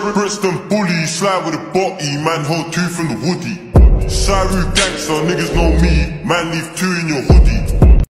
Bristol bully, slide with a body, man hold two from the woody. Saru gangster, niggas know me, man leave two in your hoodie.